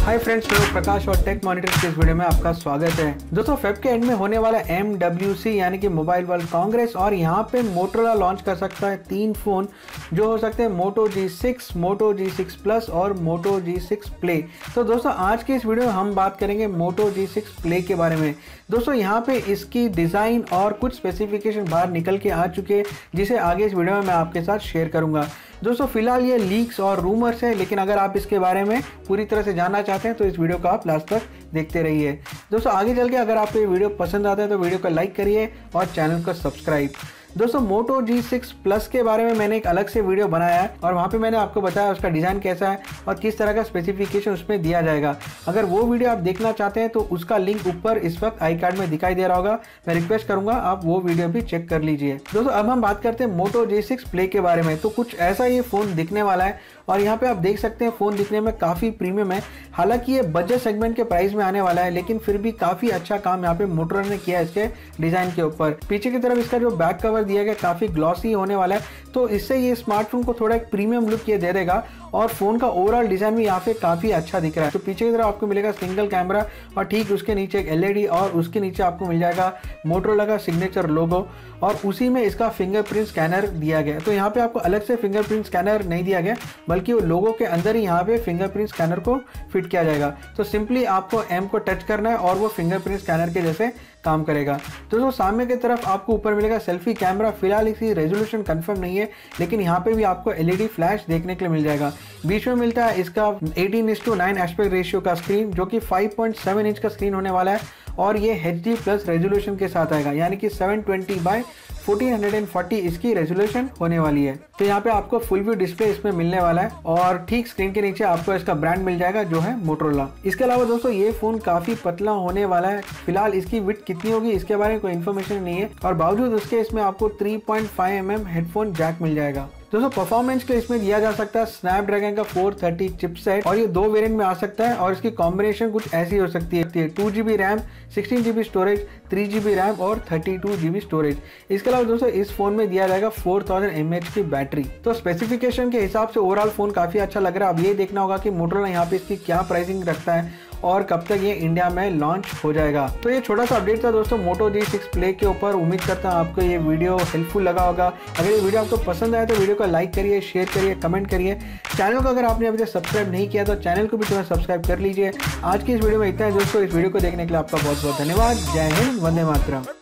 Hi friends मैं प्रकाश और take monitor के इस वीडियो में आपका स्वागत है। दोस्तों फेब के एंड में होने वाला एम यानी कि मोबाइल वर्ल्ड कांग्रेस और यहाँ पे मोटोला लॉन्च कर सकता है तीन फ़ोन जो हो सकते हैं Moto G six Moto G six plus और मोटो जी सिक्स प्ले तो दोस्तों, आज के इस वीडियो में हम बात करेंगे मोटो जी सिक्स प्ले के बारे में। दोस्तों, यहाँ पे इसकी डिज़ाइन और कुछ स्पेसिफिकेशन बाहर निकल के आ चुके हैं, जिसे आगे इस वीडियो में मैं आपके साथ शेयर करूँगा। दोस्तों, फ़िलहाल ये लीक्स और रूमर्स है, लेकिन अगर आप इसके बारे में पूरी तरह से जानना चाहते हैं तो इस वीडियो को आप लास्ट तक देखते रहिए। दोस्तों, आगे चल के अगर आपको ये वीडियो पसंद आता है तो वीडियो को लाइक करिए और चैनल को सब्सक्राइब। दोस्तों मोटो जी सिक्स प्लस के बारे में मैंने एक अलग से वीडियो बनाया है और वहाँ पे मैंने आपको बताया उसका डिज़ाइन कैसा है और किस तरह का स्पेसिफिकेशन उसमें दिया जाएगा। अगर वो वीडियो आप देखना चाहते हैं तो उसका लिंक ऊपर इस वक्त आई कार्ड में दिखाई दे रहा होगा। मैं रिक्वेस्ट करूँगा, आप वो वीडियो भी चेक कर लीजिए। दोस्तों, अब हम बात करते हैं मोटो जी सिक्स प्ले के बारे में। तो कुछ ऐसा ये फ़ोन दिखने वाला है और यहाँ पे आप देख सकते हैं फ़ोन दिखने में काफ़ी प्रीमियम है। हालाँकि ये बजट सेगमेंट के प्राइस में आने वाला है, लेकिन फिर भी काफ़ी अच्छा काम यहाँ पे मोटरोला ने किया इसके डिज़ाइन के ऊपर। पीछे की तरफ़ इसका जो बैक कवर दिया गया, काफ़ी ग्लॉसी होने वाला है। तो इससे ये स्मार्टफ़ोन को थोड़ा एक प्रीमियम लुक ये दे देगा। और फ़ोन का ओवरऑल डिज़ाइन भी यहाँ पे काफ़ी अच्छा दिख रहा है। तो पीछे की तरफ़ आपको मिलेगा सिंगल कैमरा और ठीक उसके नीचे एक एलईडी और उसके नीचे आपको मिल जाएगा मोटरोला का सिग्नेचर लोगो और उसी में इसका फिंगरप्रिंट स्कैनर दिया गया तो यहाँ पे आपको अलग से फिंगरप्रिंट स्कैनर नहीं दिया गया, बल्कि वो लोगों के अंदर ही यहाँ पे फिंगरप्रिंट स्कैनर को फिट किया जाएगा। तो सिंपली आपको एम को टच करना है और वो फिंगरप्रिंट स्कैनर के जैसे काम करेगा। तो दोस्तों, सामने की तरफ़ आपको ऊपर मिलेगा सेल्फी कैमरा फ़िलहाल इसकी रेजोल्यूशन कंफर्म नहीं है, लेकिन यहाँ पे भी आपको एलईडी फ्लैश देखने के लिए मिल जाएगा। बीच में मिलता है इसका 18 is to nine aspect ratio का स्क्रीन जो कि 5.7 इंच का स्क्रीन होने वाला है, और ये एच प्लस रेजोल्यूशन के साथ आएगा, यानी कि 720 ट्वेंटी बाई 1440 इसकी रेजोल्यूशन होने वाली है। तो यहाँ पे आपको फुल व्यू डिस्प्ले इसमें मिलने वाला है, और ठीक स्क्रीन के नीचे आपको इसका ब्रांड मिल जाएगा, जो है मोटरोला इसके अलावा दोस्तों, ये फ़ोन काफ़ी पतला होने वाला है। फ़िलहाल इसकी विट कितनी होगी, इसके बारे में कोई इन्फॉर्मेशन नहीं है, और बावजूद उसके इसमें आपको 3.5 पॉइंट हेडफोन जैक मिल जाएगा। दोस्तों परफॉर्मेंस के इसमें दिया जा सकता है स्नैपड्रैगन का फोर थर्टी 430 चिपसेट और ये दो वेरिएंट में आ सकता है और इसकी कॉम्बिनेशन कुछ ऐसी हो सकती है। Two GB RAM sixteen GB storage three GB RAM और थर्टी टू जीबी स्टोरेज इसके अलावा दोस्तों, इस फ़ोन में दिया जाएगा फोर थाउज़ेंड एम एच की बैटरी तो स्पेसिफिकेशन के हिसाब से ओवरऑल फ़ोन काफ़ी अच्छा लग रहा है। अब ये देखना होगा कि मोटरोला यहाँ पे इसकी क्या प्राइसिंग रखता है और कब तक ये इंडिया में लॉन्च हो जाएगा? तो ये छोटा सा अपडेट था दोस्तों मोटो जी सिक्स प्ले के ऊपर। उम्मीद करता हूँ आपको ये वीडियो हेल्पफुल लगा होगा। अगर ये वीडियो आपको पसंद आया तो वीडियो को लाइक करिए शेयर करिए कमेंट करिए। चैनल को अगर आपने अभी तक सब्सक्राइब नहीं किया तो चैनल को भी तुम्हें सब्सक्राइब कर लीजिए। आज की इस वीडियो में इतना है दोस्तों। इस वीडियो को देखने के लिए आपका बहुत बहुत धन्यवाद। जय हिंद, वंदे मातरम।